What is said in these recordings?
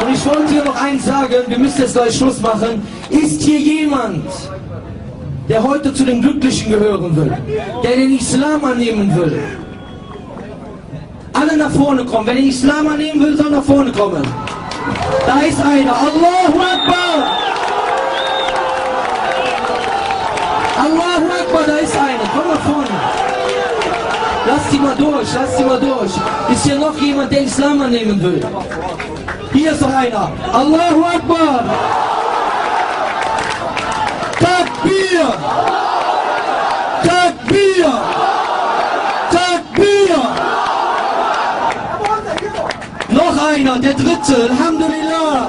Und ich wollte hier noch eins sagen, wir müssen jetzt gleich Schluss machen. Ist hier jemand, der heute zu den Glücklichen gehören will, der den Islam annehmen will? Alle nach vorne kommen. Wer den Islam annehmen will, soll nach vorne kommen. Da ist einer. Allahu Akbar! Allahu Akbar, da ist einer. Komm nach vorne. Lass sie mal durch, lass sie mal durch. Ist hier noch jemand, der Islam annehmen will? Hier ist noch einer. Allahu Akbar! Takbir! Takbir! Takbir! Noch einer, der dritte. Alhamdulillah.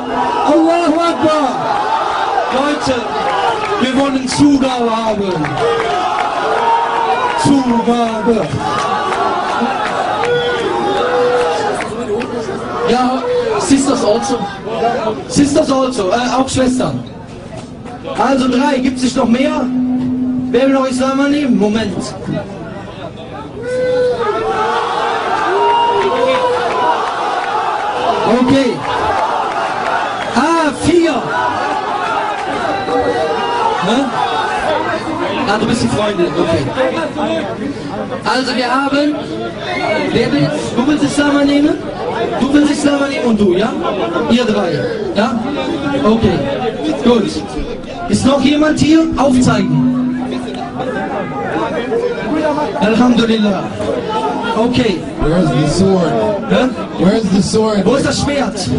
Allahu Akbar. Leute, wir wollen Zugabe haben. Zugabe. Ja, Sisters also. Sisters also, äh, auch Schwestern. Also drei, gibt es nicht noch mehr? Wer will noch Islam annehmen? Moment. Okay. Ah, vier. Ne? Ah, du bist die Freundin, okay. Also wir haben, wer will, du willst Islam annehmen? Du willst Islam annehmen und du, ja? Ihr drei, ja? Okay, gut. Ist noch jemand hier? Aufzeigen. Alhamdulillah. Okay. Where's the sword? Hä? Where's the sword? Wo ist das Schwert?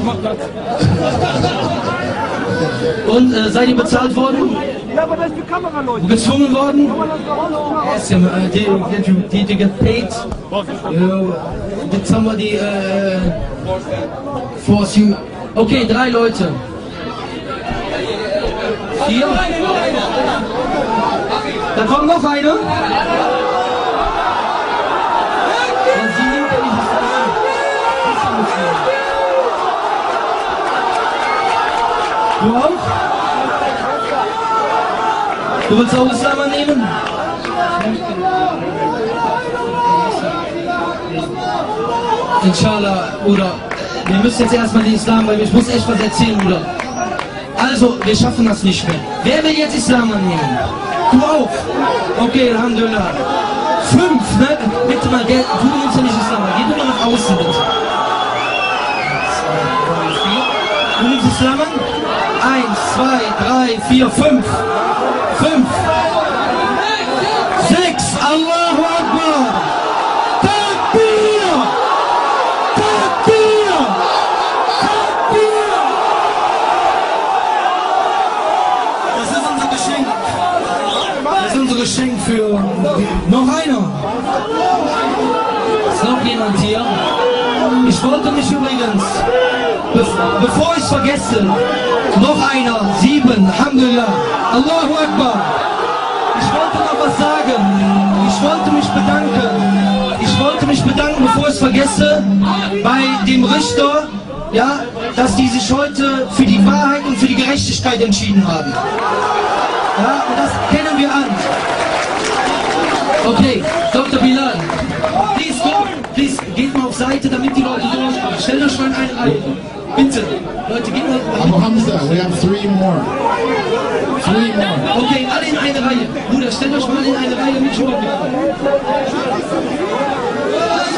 Und äh, seid ihr bezahlt worden? Ja, aber das ist für Kameraleute. Gezwungen worden? Yes, yeah, uh, did, did, you, did you get paid? Uh, did somebody uh, force you? Okay, drei Leute. Vier. Da kommt noch einer. Du auch? Du willst auch Islam annehmen? Inshallah, Bruder. Wir müssen jetzt erstmal den Islam, weil ich muss echt was erzählen, Bruder. Also, wir schaffen das nicht mehr. Wer will jetzt Islam annehmen? Du auch? Okay, Alhamdulillah. Fünf, ne? Bitte mal, der, du nimmst ja nicht Islam an. Geh du mal nach außen, bitte. Du nimmst Islam an? Eins, zwei, drei, vier, fünf. Fünf. Sechs. Allahu Akbar. Takbir. Takbir. Takbir. Das ist unser Geschenk. Das ist unser Geschenk für... Noch einer. Ist noch jemand hier? Ich wollte mich übrigens, be bevor ich vergesse, noch einer, sieben, Alhamdulillah, Allahu Akbar. Ich wollte noch was sagen. Ich wollte mich bedanken. Ich wollte mich bedanken, bevor ich es vergesse, bei dem Richter, ja, dass die sich heute für die Wahrheit und für die Gerechtigkeit entschieden haben. Ja, und das kennen wir an. Okay, Dr. Bilal. Please go, please, mal auf Seite, damit die Leute durchkommen. Stellt euch mal in eine Reihe. Bitte. Leute, geht mal. Abu Hamza, we have three more. Three more. Okay, alle in eine Reihe. Bruder, stellt euch mal in eine Reihe mit Publikum.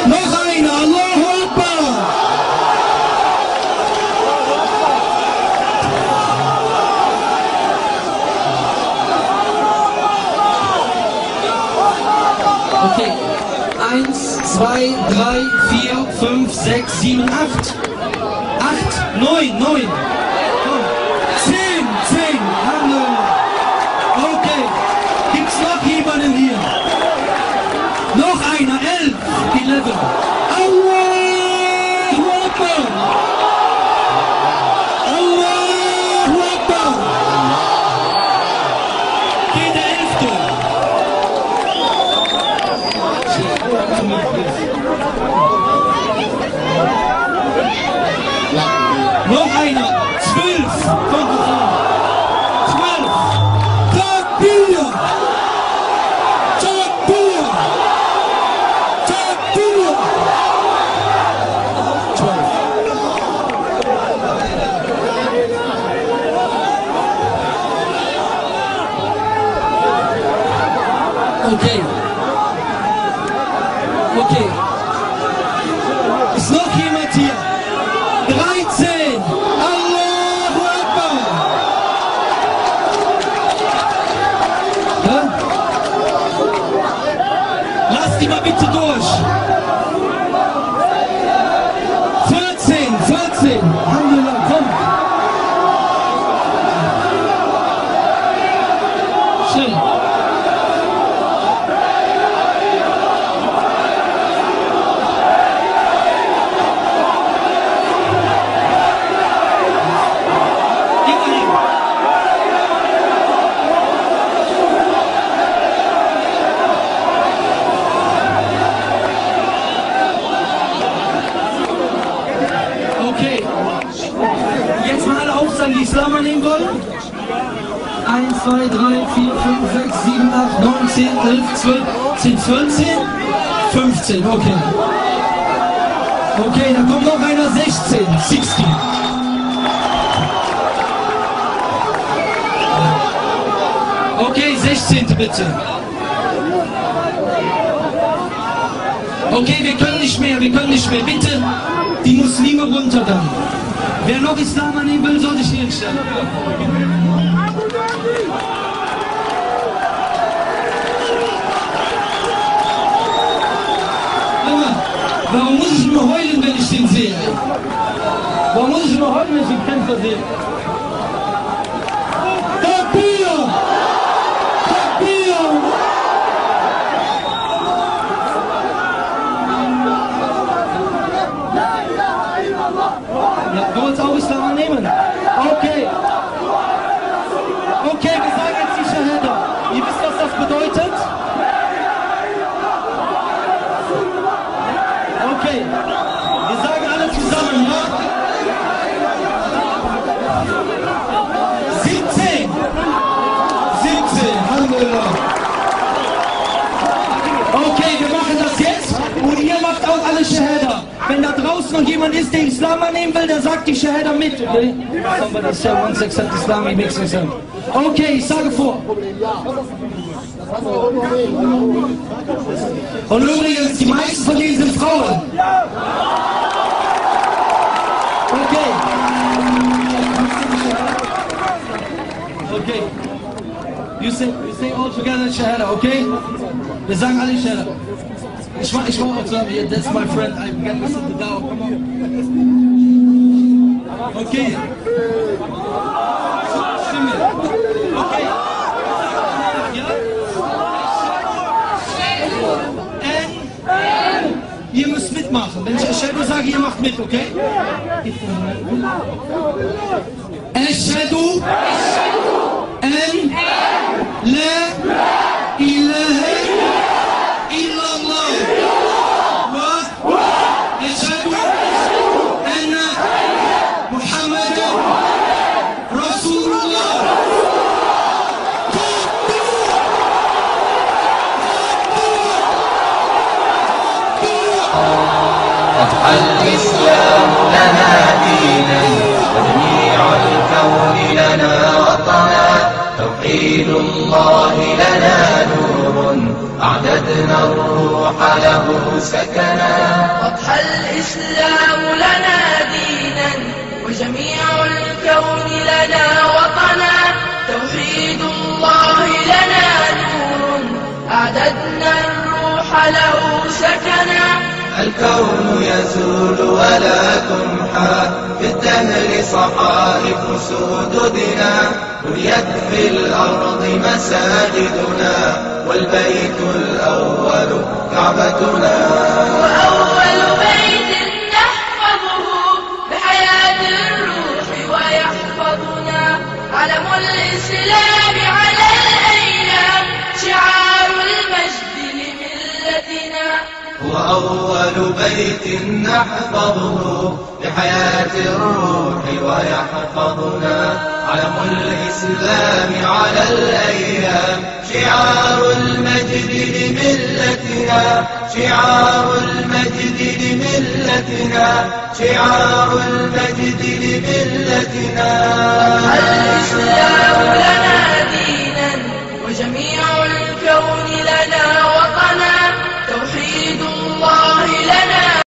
Noch einer, Allahu Akbar! Okay. 1, 2, 3, 4, 5, 6, 7, 8. 8, 9, 9. 10, 10. Hallo. Okay. Gibt's noch jemanden hier? Noch einer. 11, 11. okay. Okay. Ist noch jemand hier? 13! Allahu Akbar! Ja? Lass die mal bitte durch! 14, 14! 1, 2, 3, 4, 5, 6, 7, 8, 9, 10, 11, 12, 10, 14, 15. Okay. Okay, dann kommt noch einer 16. 16. Okay, 16. bitte. Okay, wir können nicht mehr, wir können nicht mehr. Bitte die Muslime runter dann. Wer noch Islam annehmen will, soll sich hier warum muss ich nur heulen, wenn ich den sehe? Warum muss ich nur heulen, wenn ich den Kämpfer sehe? Takbir! Takbir! Ja, du willst auch Islam annehmen? Okay. Okay, wir sagen jetzt die Shahada. Ihr wisst, was das bedeutet? Okay. Wir sagen alle zusammen, ja? 17! 17, Alhamdulillah. Okay, wir machen das jetzt und ihr macht auch alle Shahada. Wenn da draußen noch jemand ist, der Islam annehmen will, der sagt die Shahada mit, okay? Okay, ich sage vor. Und übrigens, die meisten von denen sind Frauen. Okay. Okay. You say, you say all together Shahada, okay? Wir sagen alle Shahada. Ich war, ich war auch zusammen hier. That's my friend. I can listen to Dao. Come on. Okay. Okay. Ihr müsst mitmachen. Wenn ich Ashadu sage, ihr macht mit, okay? Ashadu an la أضحى الإسلام لنا دينا وجميع الكون لنا وطنا. توحيد الله لنا نور أعددنا الروح له سكنا. أضحى الإسلام لنا دينا وجميع الكون لنا وطنا. الكون يزول ولا تمحى. في الدهر صحائف سددنا بنيت في الأرض مساجدنا. والبيت الأول كعبتنا. وأول بيت نحفظه بحياة الروح ويحفظنا. علم الإسلام هو أول بيت نحفظه لحياة الروح ويحفظنا علم الإسلام على الأيام. شعار المجد لملتنا شعار المجد لملتنا شعار المجد لملتنا الإسلام لنا